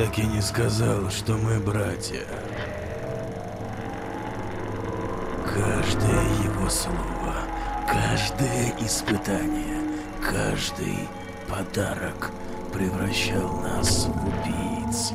Так и не сказал, что мы братья. Каждое его слово, каждое испытание, каждый подарок превращал нас в убийц.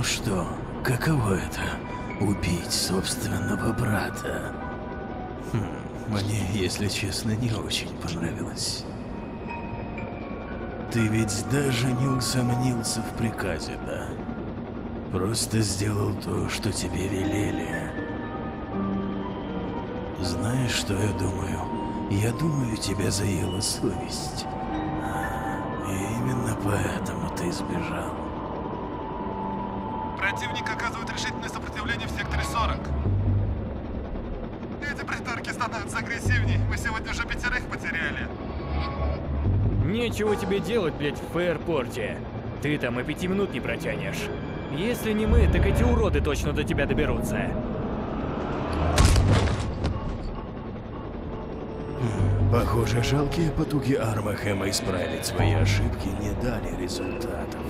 Ну что, каково это — убить собственного брата? Хм, мне, если честно, не очень понравилось. Ты ведь даже не усомнился в приказе, да? Просто сделал то, что тебе велели. Знаешь, что я думаю? Я думаю, тебя заела совесть. И именно поэтому ты сбежал. Противник оказывает решительное сопротивление в секторе 40. Эти притарки становятся агрессивней. Мы сегодня уже пятерых потеряли. Нечего тебе делать, блядь, в аэропорте. Ты там и пяти минут не протянешь. Если не мы, так эти уроды точно до тебя доберутся. Похоже, жалкие потуги Армахема исправить свои ошибки не дали результатов.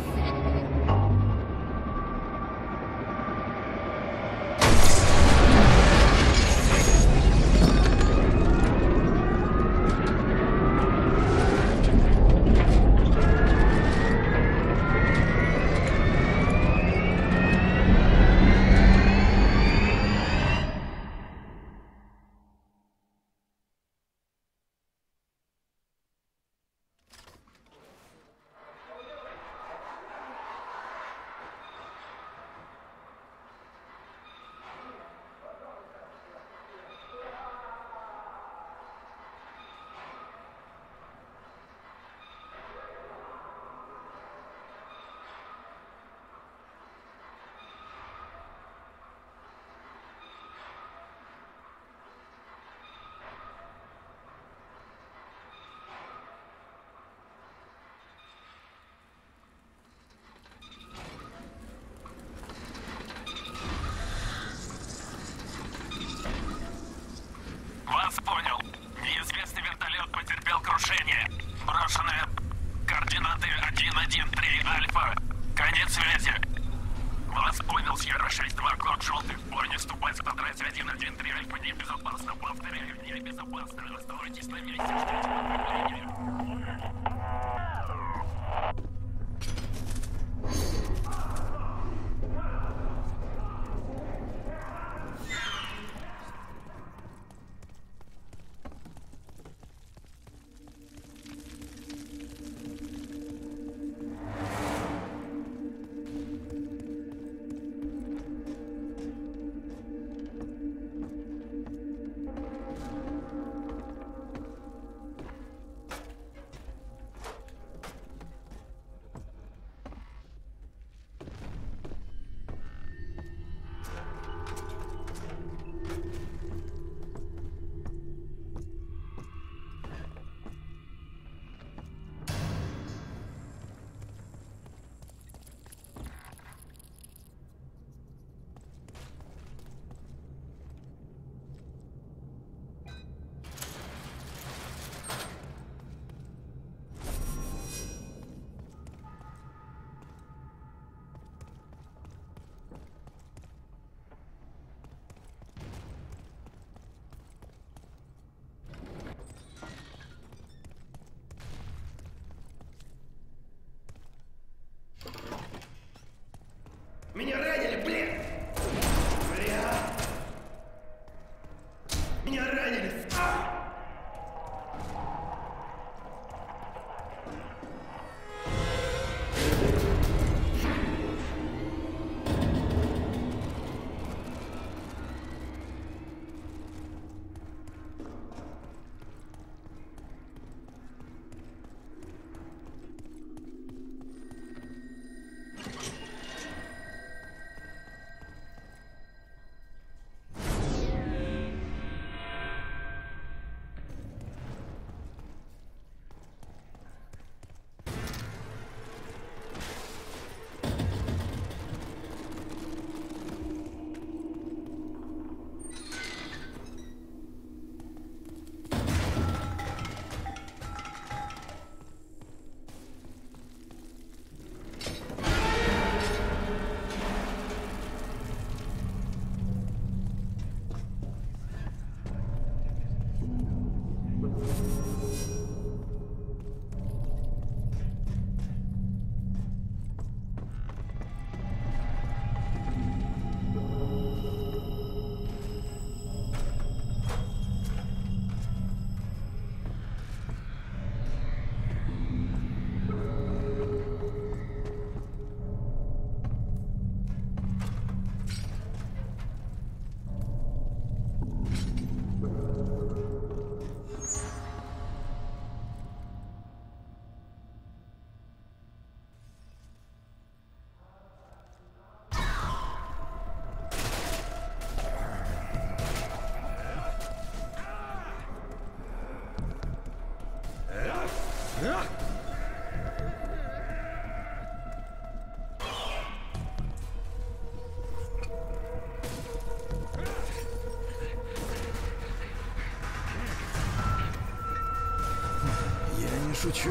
Шучу.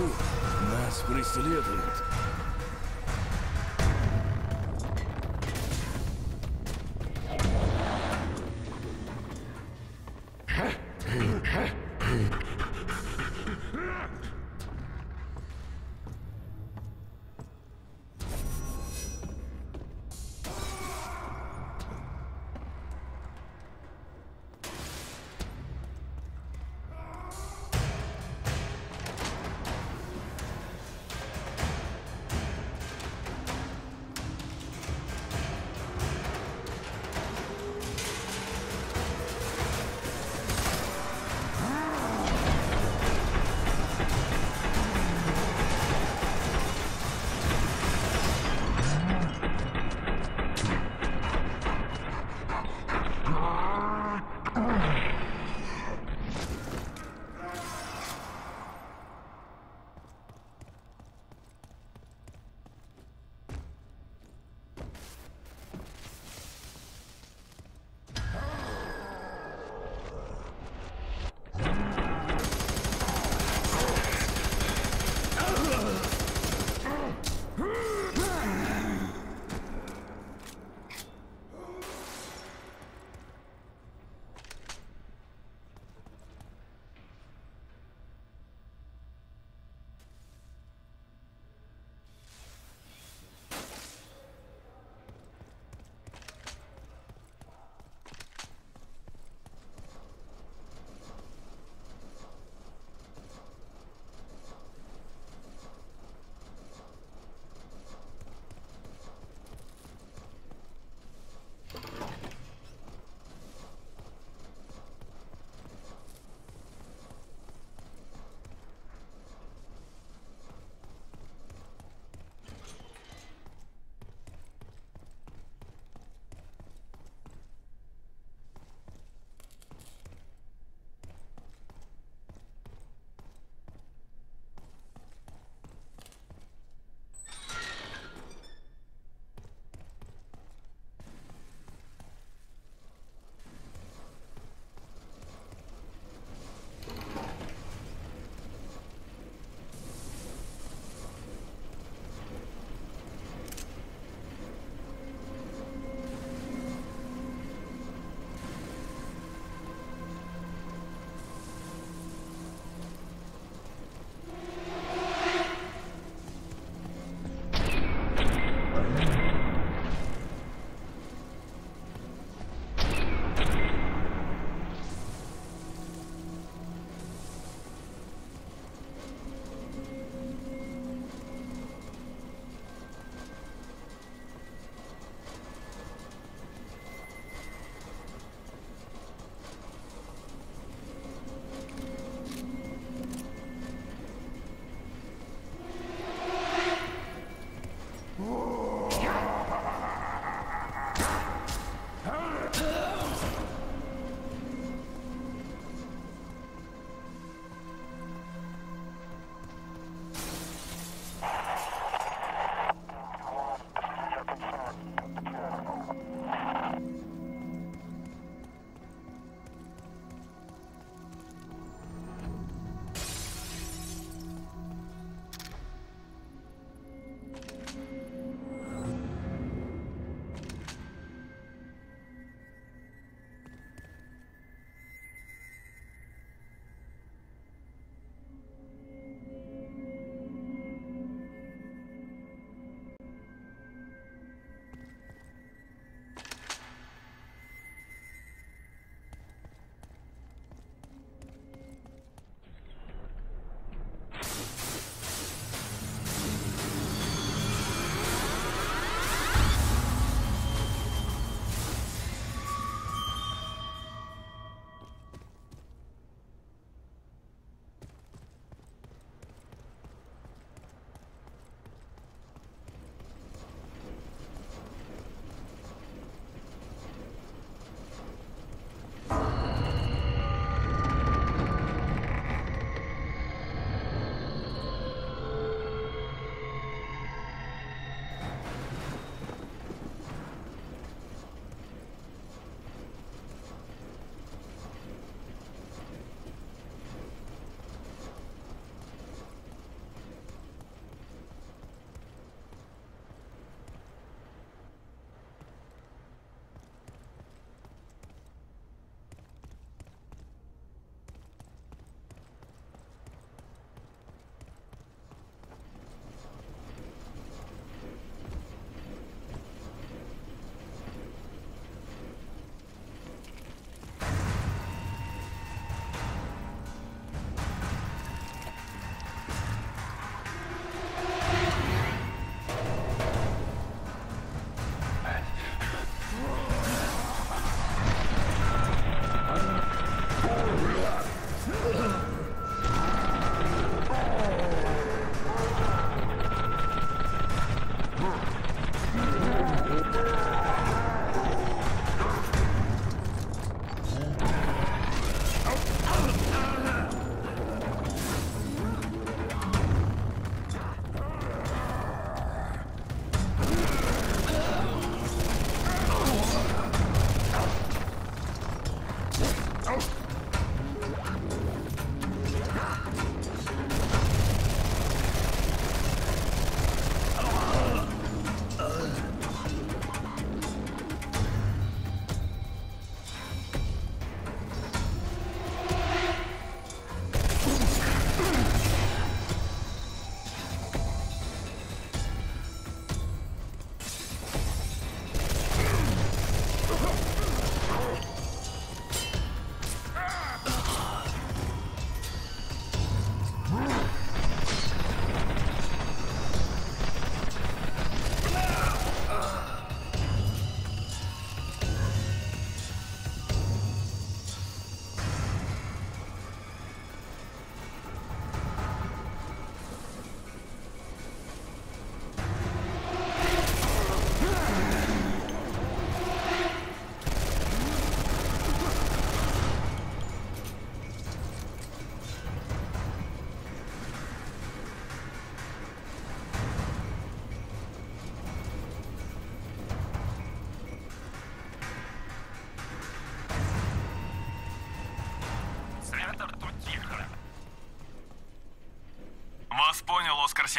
Нас преследуют.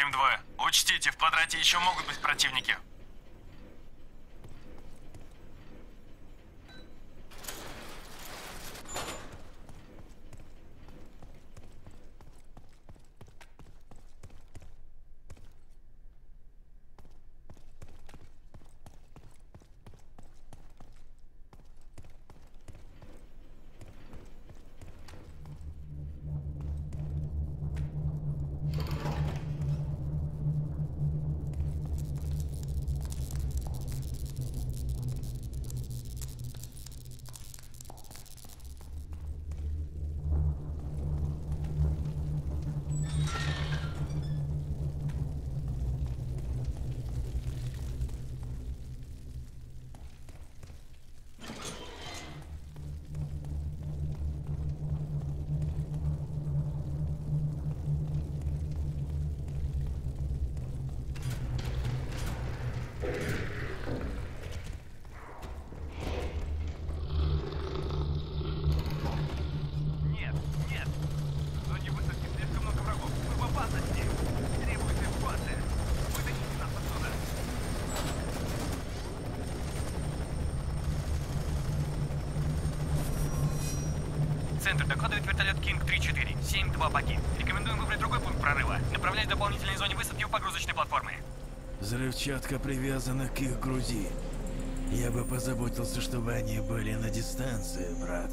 7-2. Учтите, в квадрате еще могут быть противники. 7-2 погиб. Рекомендуем выбрать другой пункт прорыва. Направлять к дополнительной зоне высадки у погрузочной платформы. Взрывчатка привязана к их груди. Я бы позаботился, чтобы они были на дистанции, брат.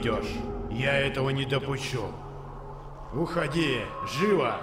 Найдешь. Я этого не допущу. Уходи, живо!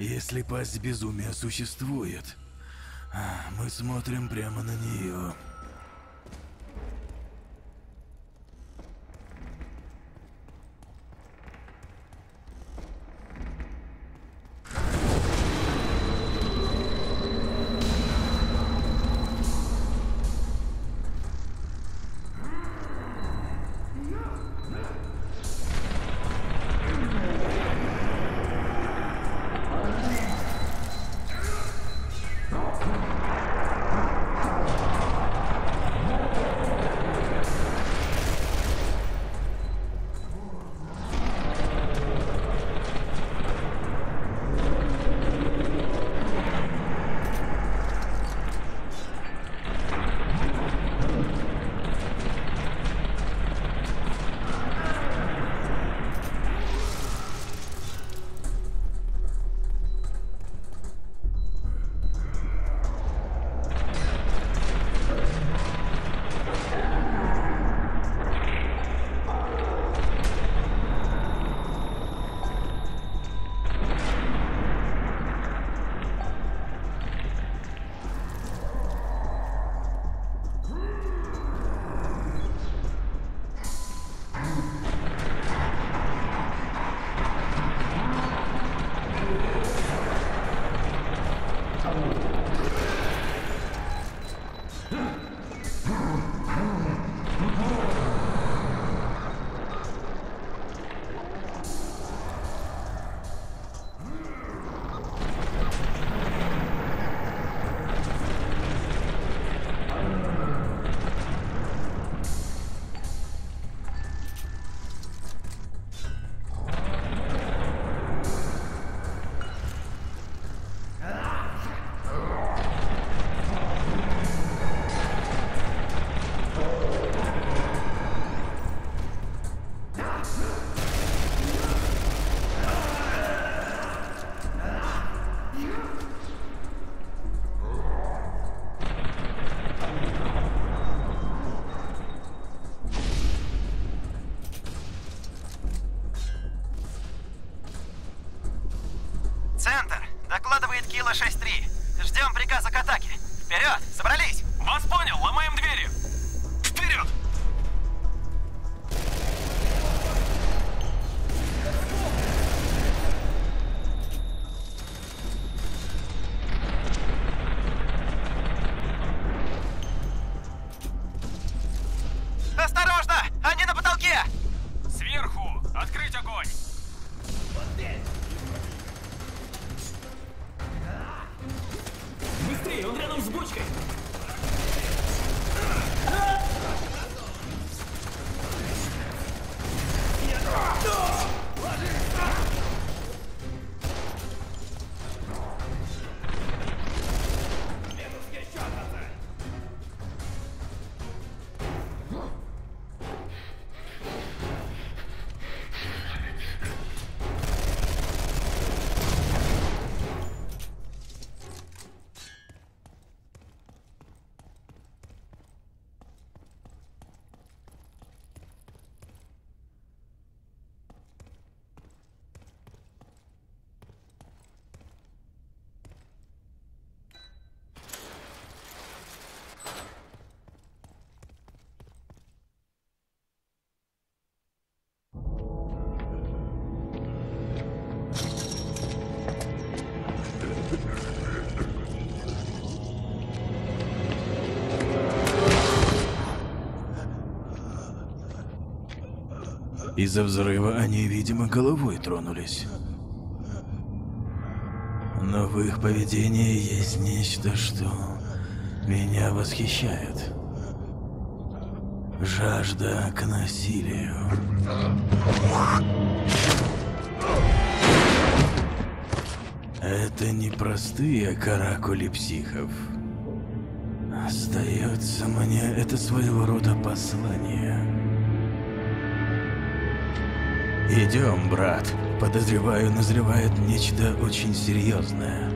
Если пасть безумия существует, а, мы смотрим прямо на нее. Из-за взрыва они, видимо, головой тронулись. Но в их поведении есть нечто, что меня восхищает. Жажда к насилию. Это не простые каракули психов. Остается мне это своего рода послание. Идем, брат. Подозреваю, назревает нечто очень серьезное.